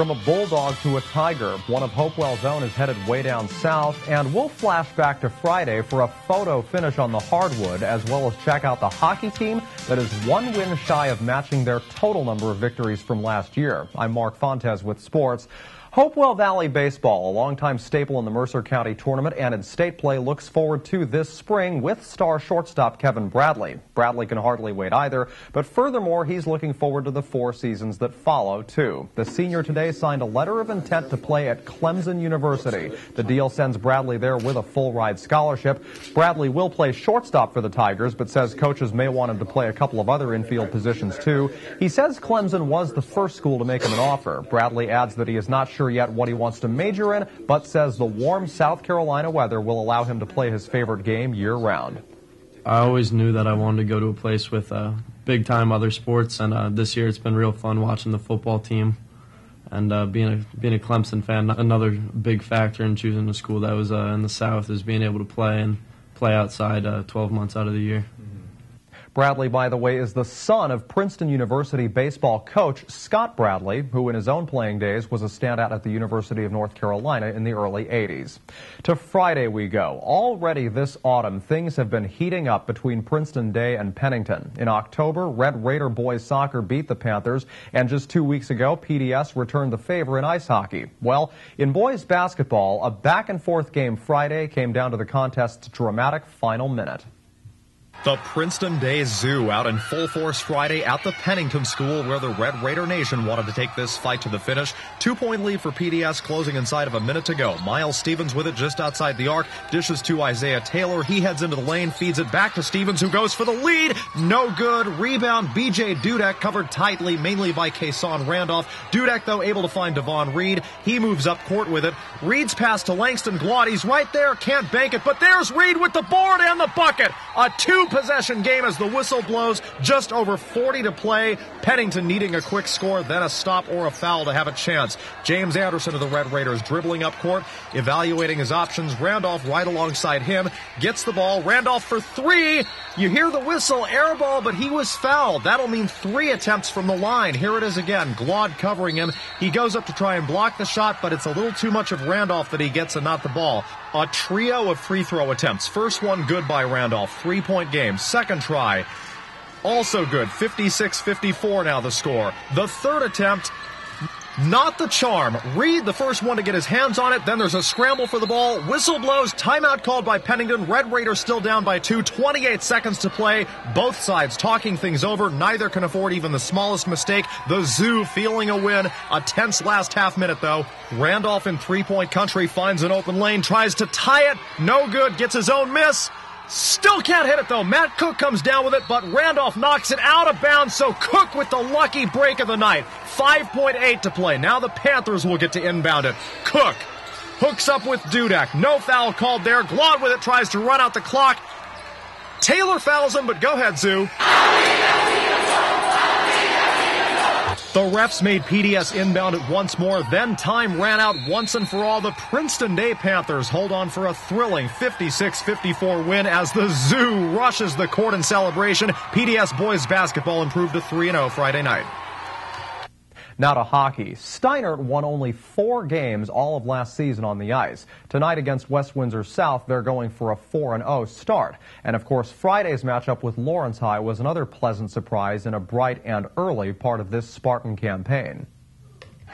From a bulldog to a tiger, one of Hopewell's own is headed way down south, and we'll flash back to Friday for a photo finish on the hardwood, as well as check out the hockey team that is one win shy of matching their total number of victories from last year. I'm Mark Fontes with sports. Hopewell Valley Baseball, a longtime staple in the Mercer County tournament and in state play, looks forward to this spring with star shortstop Kevin Bradley. Bradley can hardly wait either, but furthermore, he's looking forward to the four seasons that follow, too. The senior today signed a letter of intent to play at Clemson University. The deal sends Bradley there with a full ride scholarship. Bradley will play shortstop for the Tigers, but says coaches may want him to play a couple of other infield positions, too. He says Clemson was the first school to make him an offer. Bradley adds that he is not sure sure yet what he wants to major in, but says the warm South Carolina weather will allow him to play his favorite game year round. I always knew that I wanted to go to a place with uh, big time other sports, and uh, this year it's been real fun watching the football team. And uh, being a being a Clemson fan, another big factor in choosing a school that was uh, in the South is being able to play and play outside uh, 12 months out of the year. Bradley, by the way, is the son of Princeton University baseball coach Scott Bradley, who in his own playing days was a standout at the University of North Carolina in the early 80s. To Friday we go. Already this autumn, things have been heating up between Princeton Day and Pennington. In October, Red Raider boys soccer beat the Panthers, and just two weeks ago, PDS returned the favor in ice hockey. Well, in boys basketball, a back and forth game Friday came down to the contest's dramatic final minute. The Princeton Day Zoo out in full force Friday at the Pennington School where the Red Raider Nation wanted to take this fight to the finish. Two point lead for PDS closing inside of a minute to go. Miles Stevens with it just outside the arc. Dishes to Isaiah Taylor. He heads into the lane, feeds it back to Stevens who goes for the lead. No good. Rebound. BJ Dudek covered tightly, mainly by Kason Randolph. Dudek though able to find Devon Reed. He moves up court with it. Reed's pass to Langston Glaude. He's right there. Can't bank it, but there's Reed with the board and the bucket. A two possession game as the whistle blows. Just over 40 to play. Pennington needing a quick score, then a stop or a foul to have a chance. James Anderson of the Red Raiders dribbling up court, evaluating his options. Randolph right alongside him gets the ball. Randolph for three. You hear the whistle, air ball, but he was fouled. That'll mean three attempts from the line. Here it is again. Glaude covering him. He goes up to try and block the shot, but it's a little too much of Randolph that he gets and not the ball. A trio of free throw attempts. First one good by Randolph. Three point game. Second try. Also good. 56 54 now the score. The third attempt not the charm. Reed, the first one to get his hands on it. Then there's a scramble for the ball. Whistle blows. Timeout called by Pennington. Red Raiders still down by two. 28 seconds to play. Both sides talking things over. Neither can afford even the smallest mistake. The Zoo feeling a win. A tense last half minute though. Randolph in three point country finds an open lane. Tries to tie it. No good. Gets his own miss. Still can't hit it though. Matt Cook comes down with it, but Randolph knocks it out of bounds. So Cook with the lucky break of the night. 5.8 to play. Now the Panthers will get to inbound it. Cook hooks up with Dudek. No foul called there. Glaude with it tries to run out the clock. Taylor fouls him, but go ahead, Zoo. The refs made PDS inbound it once more, then time ran out once and for all. The Princeton Day Panthers hold on for a thrilling 56-54 win as the Zoo rushes the court in celebration. PDS boys basketball improved to 3-0 Friday night. Now to hockey. Steinert won only four games all of last season on the ice. Tonight against West Windsor South, they're going for a 4-0 start. And of course, Friday's matchup with Lawrence High was another pleasant surprise in a bright and early part of this Spartan campaign.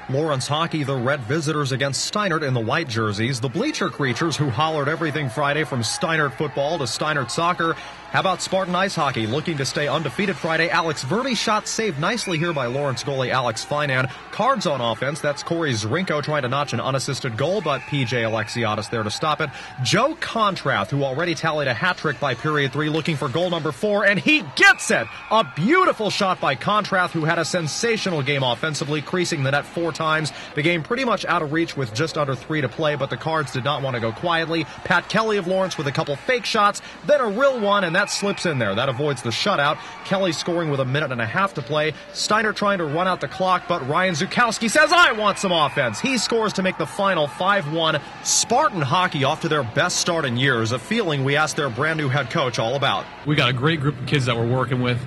Lawrence hockey, the red visitors against Steinert in the white jerseys. The bleacher creatures who hollered everything Friday from Steinert football to Steinert soccer how about Spartan Ice Hockey looking to stay undefeated Friday? Alex Verde shot saved nicely here by Lawrence goalie Alex Finan. Cards on offense. That's Corey Zrinko trying to notch an unassisted goal, but PJ Alexiadis there to stop it. Joe Contrath, who already tallied a hat trick by period three, looking for goal number four, and he gets it! A beautiful shot by Contrath, who had a sensational game offensively, creasing the net four times. The game pretty much out of reach with just under three to play, but the Cards did not want to go quietly. Pat Kelly of Lawrence with a couple fake shots, then a real one, and that slips in there. That avoids the shutout. Kelly scoring with a minute and a half to play. Steinert trying to run out the clock, but Ryan Zukowski says, I want some offense. He scores to make the final 5 1. Spartan hockey off to their best start in years, a feeling we asked their brand new head coach all about. We got a great group of kids that we're working with.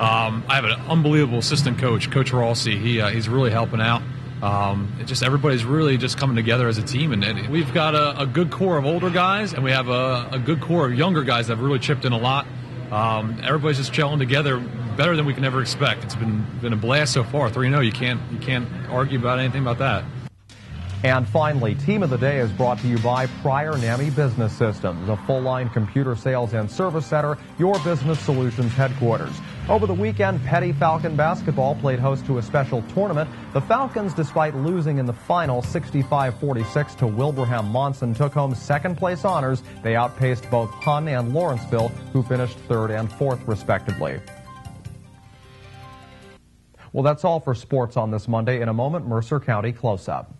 Um, I have an unbelievable assistant coach, Coach Rossi. He, uh, he's really helping out. Um, just everybody's really just coming together as a team, and, we've got a, a, good core of older guys, and we have a, a, good core of younger guys that have really chipped in a lot. Um, everybody's just gelling together better than we can ever expect. It's been been a blast so far. Three 0 You can't you can't argue about anything about that. And finally, Team of the Day is brought to you by Prior NAMI Business Systems, a full-line computer sales and service center, your business solutions headquarters. Over the weekend, Peddie Falcon basketball played host to a special tournament. The Falcons, despite losing in the final 65-46 to Wilbraham Monson, took home second place honors. They outpaced both Hun and Lawrenceville, who finished third and fourth respectively. Well, that's all for sports on this Monday. In a moment, Mercer County close-up.